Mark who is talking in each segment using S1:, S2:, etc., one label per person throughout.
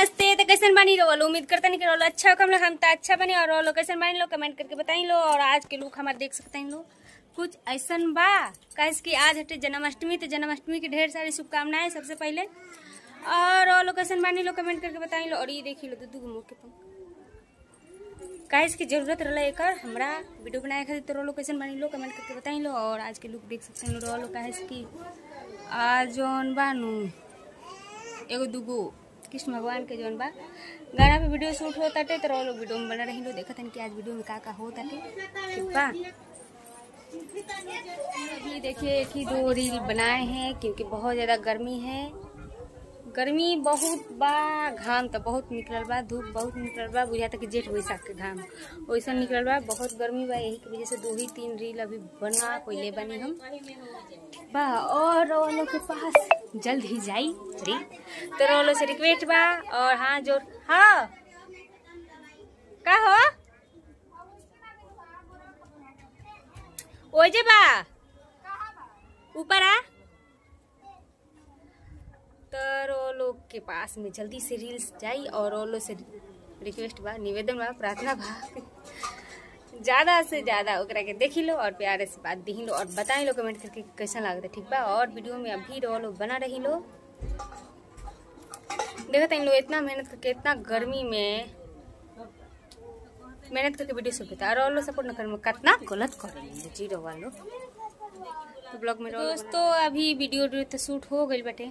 S1: नमस्ते तो कैसन बनी रहो उम्मीद करता नहीं करो अच्छा कम हम तो अच्छा बने और लोग कैसन बनी लो, कमेंट करके बताई लो और आज के लुक हमारे देख सकते हैं लोग कुछ ऐसा बा कैसे कि आज हटे जन्माष्टमी तो जन्माष्टमी की ढेर सारी शुभकामनाएँ सबसे पहले। और वो लोग कैसन बनी लो, कमेंट करके बताई लो, और ये देखी लो दू मुँह के पंख। काहे की ज़रूरत रहा एक हमरा वीडियो बनाए खातिर तो लोग कैसन बनी लो, कमेंट करके बताई लो, और आज के लुक देख सकते हैं लो लोग काहे की आज बानू, एगो दूगो कृष्ण भगवान के जौन बा। गाना पे वीडियो शूट हो ताटे तो लोग वीडियो में बना रही लो देखा था कि आज वीडियो में का का हो ताटे बा। अभी देखिए एक ही दो रील बनाए हैं, क्योंकि बहुत ज़्यादा गर्मी है। गर्मी बहुत बा, घाम तो बहुत निकलल बा, धूप बहुत निकलल बा बुझाता कि जेठ बैसाख के घाम। वैसा निकलल बा, बहुत गर्मी बा यही की वजह से दो ही तीन रील अभी बना पहले बनी हम। बा, और लोग के पास जल्द ही जाई रील तो लोग से रिक्वेस्ट बा, और हाँ जो हाँ। का हो? ओजे बा। ऊपर आ। लोग के पास में जल्दी से रील्स जाई और वो लोग से रिक्वेस्ट बा, निवेदन बा, प्रार्थना बा। ज़्यादा से ज़्यादा ओकरा के देखी लो और प्यारे से बात दी लो और बताई लो कमेंट करके कैसा लगता है, ठीक बा? और वीडियो में अभी रो लो बना रही लो। देखते हैं लोग इतना मेहनत करके, इतना गर्मी में मेहनत करके वीडियो सब देता और लोग सपोर्ट न करे कितना गलत कर ज़ीरो वालों। तो ब्लॉग में दोस्तों, अभी वीडियो तो शूट हो गई बटे।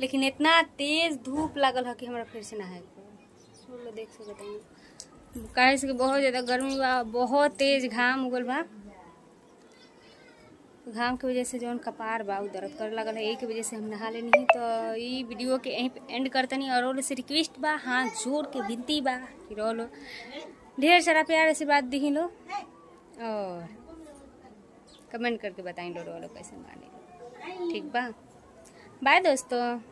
S1: लेकिन इतना तेज धूप लागल है कि हमरा फिर से नहाए लो, देख सकते हैं काहे से बहुत ज़्यादा गर्मी बा, बहुत तेज घाम उगल बा। घाम के वजह से जौन कपार बा दर्द करे लगल है। यही की वजह से हम नहा लेनी है तो ये वीडियो के यहीं पे एंड करतनी। और से रिक्वेस्ट बा, हाथ जोड़ के विनती बा कि रोलो ढेर सारा प्यार से बात दी लो। और कमेंट करके बताई लो रोलो कैसे माने। ठीक बा? बाय दोस्तों।